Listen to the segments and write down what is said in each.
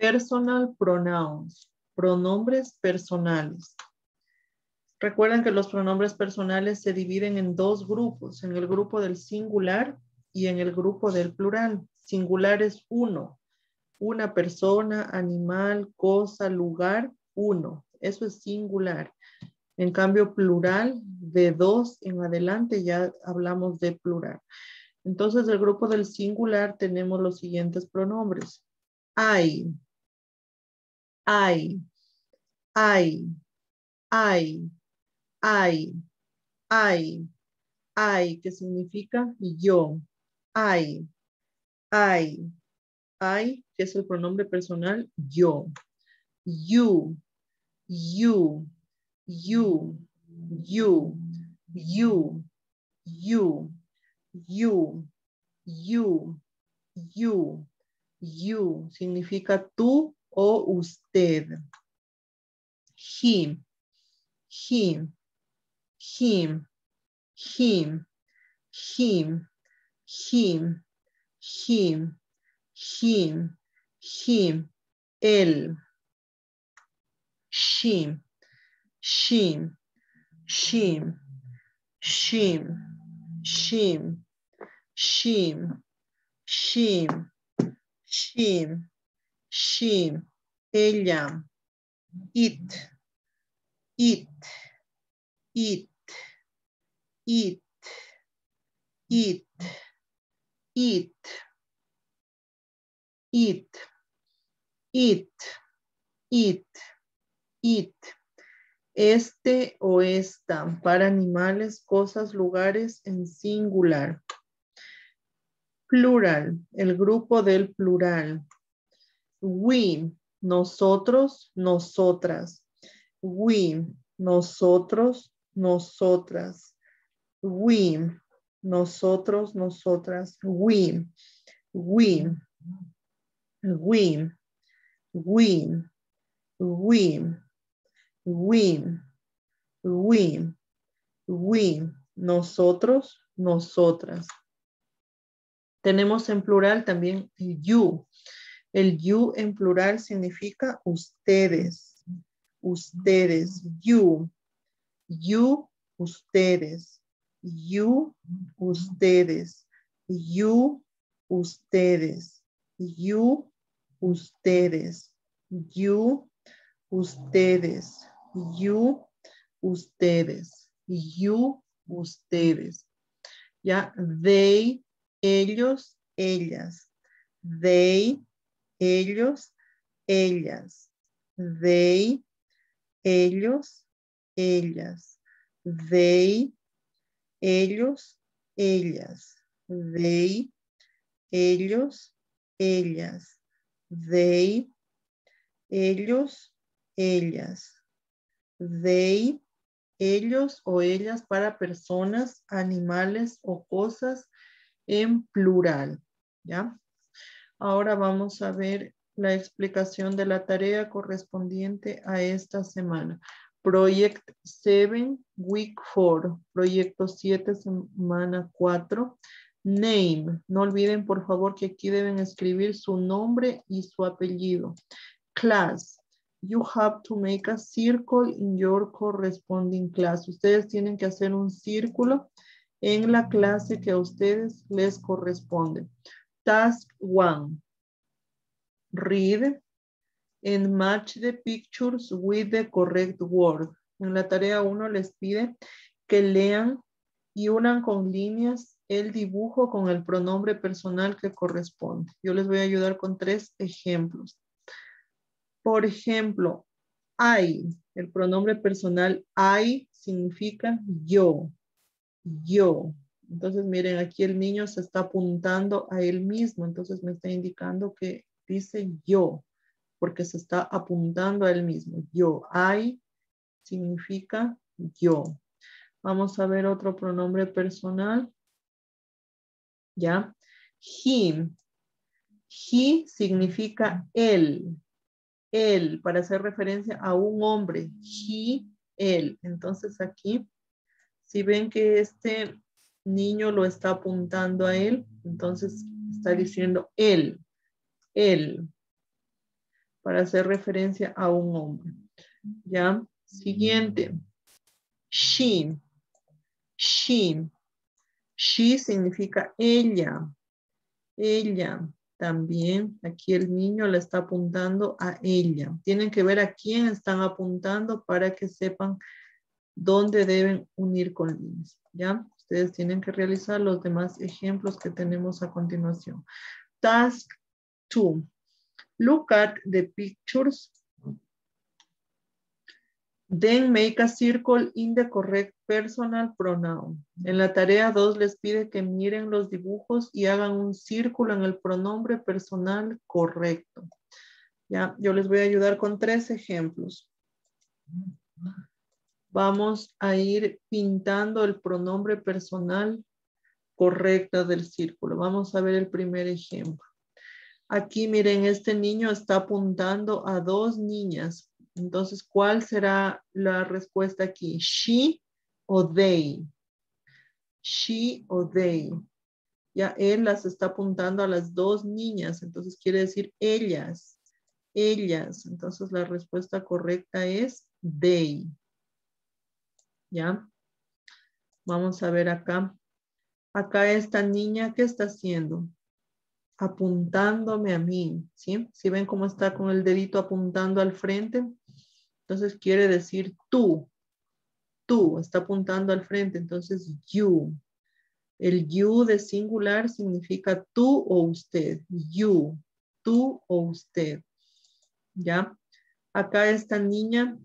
Personal pronouns, pronombres personales. Recuerden que los pronombres personales se dividen en dos grupos, en el grupo del singular y en el grupo del plural. Singular es uno, una persona, animal, cosa, lugar, uno. Eso es singular. En cambio, plural, de dos en adelante ya hablamos de plural. Entonces, del grupo del singular tenemos los siguientes pronombres. I, I, I, I, I, I, I, que significa yo. I, I, I, que es el pronombre personal, yo. You, you, you, you, you, you, you, you, you, you, significa tú o usted. Him, him, him, him, him, him, him, him, him, él. Shim, shim, shim, shim, shim, shim, shim, shim, shim, ella, it, it, it, it, it, it, it, it, it, it. Este o esta para animales, cosas, lugares en singular. Plural, el grupo del plural. We, nosotros, nosotras. We, nosotros, nosotras. We, nosotros, nosotras. We, we, we, we, we, we, we, we, nosotros, nosotras. Tenemos en plural también you. El you en plural significa ustedes, ustedes, you, you, ustedes, you, ustedes, you, ustedes, you, ustedes, you, ustedes, you, ustedes, you, ustedes. Ya, they, ellos, ellas. They, ellos, ellas. They, ellos, ellas. They, ellos, ellas. They, ellos, ellas. They, ellos, ellas. They, ellos o ellas para personas, animales o cosas en plural. ¿Ya? Ahora vamos a ver la explicación de la tarea correspondiente a esta semana. Project 7, Week 4. Proyecto 7, semana 4. Name. No olviden, por favor, que aquí deben escribir su nombre y su apellido. Class. You have to make a circle in your corresponding class. Ustedes tienen que hacer un círculo en la clase que a ustedes les corresponde. Task 1. Read and match the pictures with the correct word. En la tarea 1 les pide que lean y unan con líneas el dibujo con el pronombre personal que corresponde. Yo les voy a ayudar con tres ejemplos. Por ejemplo, I, el pronombre personal I significa yo, yo. Entonces, miren, aquí el niño se está apuntando a él mismo, entonces me está indicando que dice yo, porque se está apuntando a él mismo. Yo, I significa yo. Vamos a ver otro pronombre personal. ¿Ya? Him. He significa él. Él, para hacer referencia a un hombre. He, él. Entonces aquí, si ven que este niño lo está apuntando a él, entonces está diciendo él. Él. para hacer referencia a un hombre. ¿Ya? Siguiente. She. She. She significa ella. Ella. También aquí el niño le está apuntando a ella. Tienen que ver a quién están apuntando para que sepan dónde deben unir con. ¿Ya? Ustedes tienen que realizar los demás ejemplos que tenemos a continuación. Task 2. Look at the pictures. Then make a circle in the correct personal pronoun. En la tarea 2 les pide que miren los dibujos y hagan un círculo en el pronombre personal correcto. Ya, yo les voy a ayudar con tres ejemplos vamos a ir pintando el pronombre personal correcto del círculo. Vamos a ver el primer ejemplo. Aquí miren, este niño está apuntando a dos niñas. Entonces, ¿cuál será la respuesta aquí? She o they. She o they. Ya él las está apuntando a las dos niñas. Entonces quiere decir ellas. Ellas. Entonces la respuesta correcta es they. ¿Ya? Vamos a ver acá. Acá esta niña, ¿qué está haciendo? Apuntándome a mí, ¿sí? Si ven cómo está con el dedito apuntando al frente, entonces quiere decir tú. Tú, está apuntando al frente, entonces you. El you de singular significa tú o usted. You, tú o usted. ¿Ya? Acá esta niña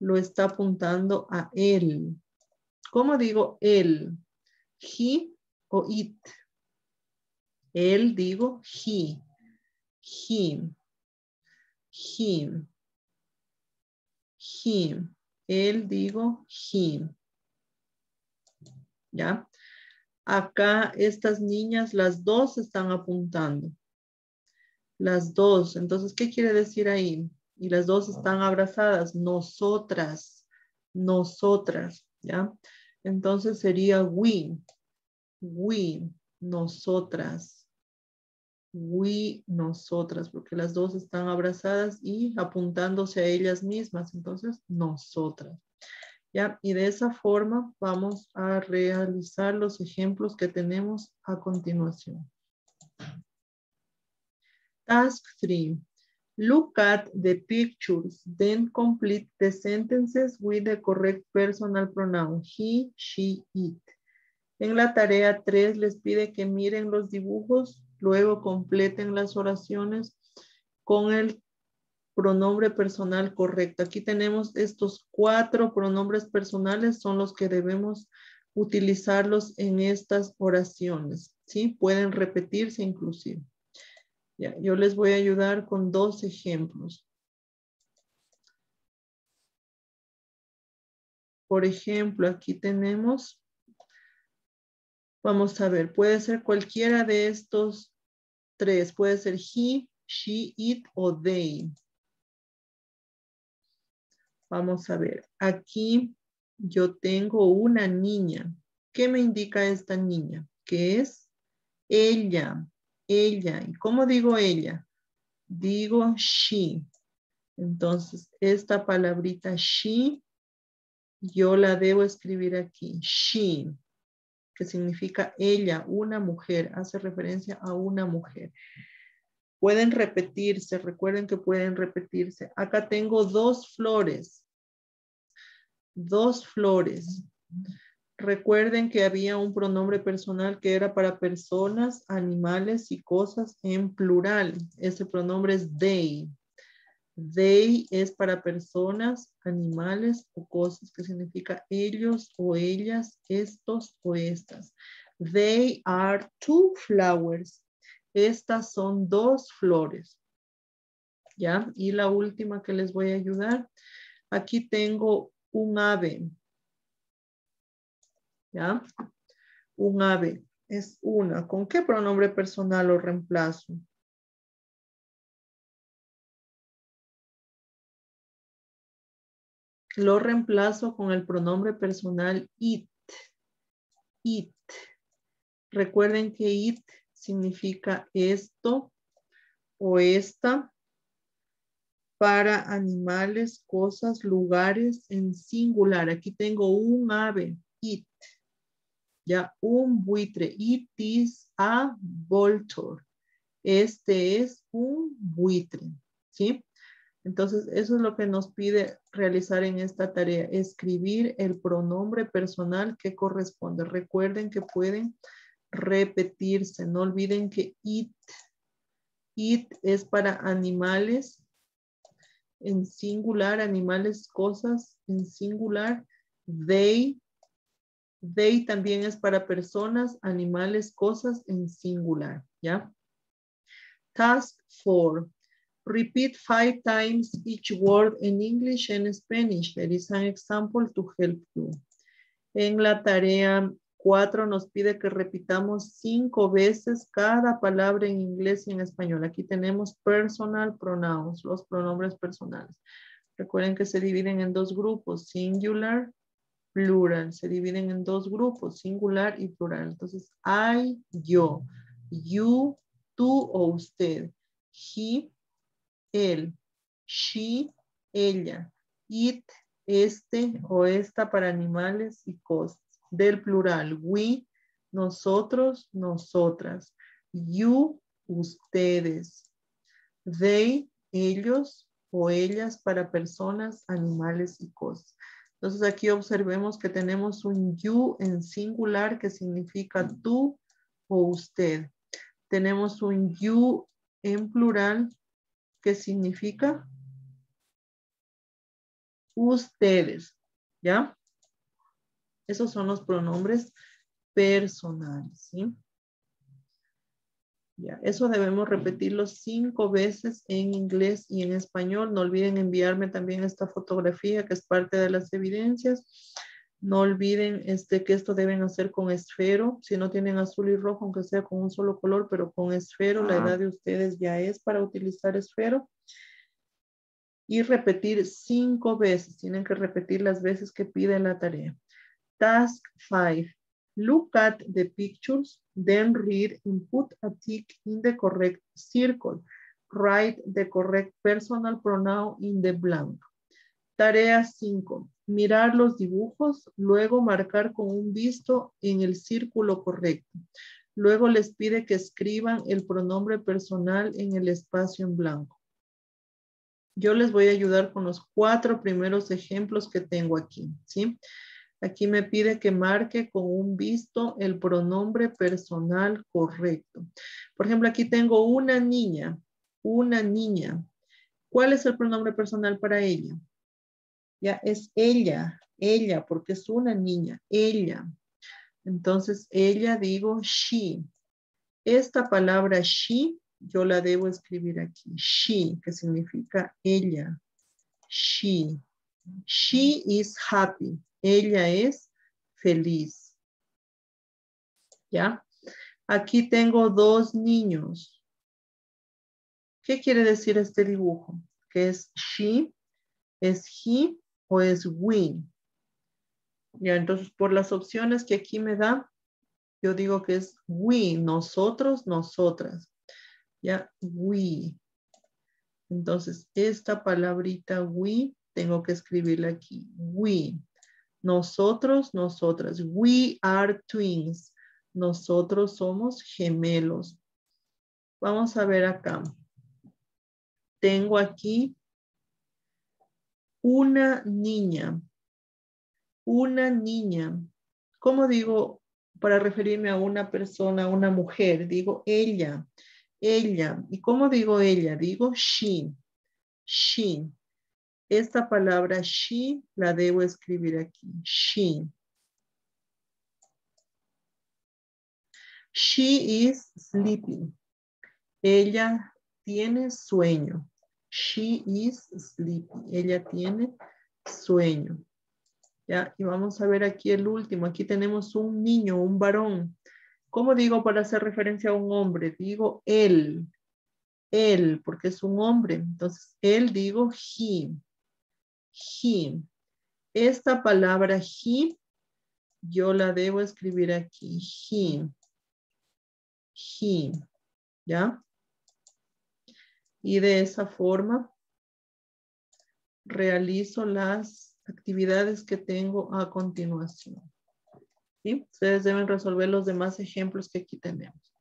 lo está apuntando a él. ¿Cómo digo él? He o it. Él digo he. Him. Him. Him. Él digo him. ¿Ya? Acá estas niñas, las dos están apuntando. Las dos. Entonces, ¿qué quiere decir ahí? Y las dos están abrazadas, nosotras, nosotras, ¿ya? Entonces sería we, we, nosotras, we, nosotras, porque las dos están abrazadas y apuntándose a ellas mismas, entonces nosotras. ¿Ya? Y de esa forma vamos a realizar los ejemplos que tenemos a continuación. Task 3. Look at the pictures, then complete the sentences with the correct personal pronoun, he, she, it. En la tarea 3 les pide que miren los dibujos, luego completen las oraciones con el pronombre personal correcto. Aquí tenemos estos cuatro pronombres personales, son los que debemos utilizarlos en estas oraciones. ¿sí? Pueden repetirse inclusive yo les voy a ayudar con dos ejemplos. Por ejemplo, aquí tenemos, vamos a ver, puede ser cualquiera de estos tres. Puede ser he, she, it o they. Vamos a ver, aquí yo tengo una niña. ¿Qué me indica esta niña? Que es ella ella. ¿Y cómo digo ella? Digo she. Entonces, esta palabrita she, yo la debo escribir aquí. She, que significa ella, una mujer. Hace referencia a una mujer. Pueden repetirse, recuerden que pueden repetirse. Acá tengo dos flores. Dos flores. Recuerden que había un pronombre personal que era para personas, animales y cosas en plural. Ese pronombre es they. They es para personas, animales o cosas, que significa ellos o ellas, estos o estas. They are two flowers. Estas son dos flores. ¿Ya? Y la última que les voy a ayudar. Aquí tengo un ave. ¿ya? Un ave es una. ¿Con qué pronombre personal lo reemplazo? Lo reemplazo con el pronombre personal it. It. Recuerden que it significa esto o esta para animales, cosas, lugares en singular. Aquí tengo un ave, it. Ya, un buitre. It is a vulture. Este es un buitre. ¿Sí? Entonces, eso es lo que nos pide realizar en esta tarea. Escribir el pronombre personal que corresponde. Recuerden que pueden repetirse. No olviden que it, it es para animales en singular, animales, cosas en singular. They, they también es para personas, animales, cosas en singular, ¿ya? Task 4. Repeat five times each word in English and Spanish. There is an example to help you. En la tarea Cuatro nos pide que repitamos cinco veces cada palabra en inglés y en español. Aquí tenemos personal pronouns, los pronombres personales. Recuerden que se dividen en dos grupos, singular, plural. Se dividen en dos grupos, singular y plural. Entonces, I, yo, you, tú o usted, he, él, she, ella, it, este o esta para animales y cosas del plural. We, nosotros, nosotras. You, ustedes. They, ellos o ellas para personas, animales y cosas. Entonces aquí observemos que tenemos un you en singular que significa tú o usted. Tenemos un you en plural que significa ustedes. ¿Ya? Esos son los pronombres personales, ¿sí? Ya, eso debemos repetirlo cinco veces en inglés y en español. No olviden enviarme también esta fotografía que es parte de las evidencias. No olviden este, que esto deben hacer con esfero. Si no tienen azul y rojo, aunque sea con un solo color, pero con esfero, la edad de ustedes ya es para utilizar esfero. Y repetir cinco veces. Tienen que repetir las veces que pide la tarea. Task 5. Look at the pictures, then read and put a tick in the correct circle. Write the correct personal pronoun in the blank. Tarea 5. Mirar los dibujos, luego marcar con un visto en el círculo correcto. Luego les pide que escriban el pronombre personal en el espacio en blanco. Yo les voy a ayudar con los cuatro primeros ejemplos que tengo aquí, ¿sí? Aquí me pide que marque con un visto el pronombre personal correcto. Por ejemplo, aquí tengo una niña, una niña. ¿Cuál es el pronombre personal para ella? Ya es ella, ella, porque es una niña, ella. Entonces, ella digo she. Esta palabra she, yo la debo escribir aquí. She, que significa ella. She. She is happy. Ella es feliz. ¿Ya? Aquí tengo dos niños. ¿Qué quiere decir este dibujo? ¿Que es she, es he o es we? Ya, entonces por las opciones que aquí me da, yo digo que es we, nosotros, nosotras. Ya, we. Entonces, esta palabrita we, tengo que escribirla aquí. We. Nosotros, nosotras. We are twins. Nosotros somos gemelos. Vamos a ver acá. Tengo aquí una niña. Una niña. ¿Cómo digo para referirme a una persona, a una mujer? Digo ella, ella. ¿Y cómo digo ella? Digo she, she. Esta palabra she la debo escribir aquí. She. She is sleeping. Ella tiene sueño. She is sleeping. Ella tiene sueño. Ya, y vamos a ver aquí el último. Aquí tenemos un niño, un varón. ¿Cómo digo para hacer referencia a un hombre? Digo él. Él, porque es un hombre. Entonces, él digo he he. Esta palabra he, yo la debo escribir aquí. He. He. ¿Ya? Y de esa forma realizo las actividades que tengo a continuación. ¿Sí? Ustedes deben resolver los demás ejemplos que aquí tenemos.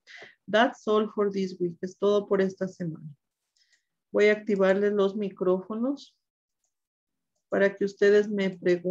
That's all for this week. Es todo por esta semana. Voy a activarles los micrófonos para que ustedes me pregunten.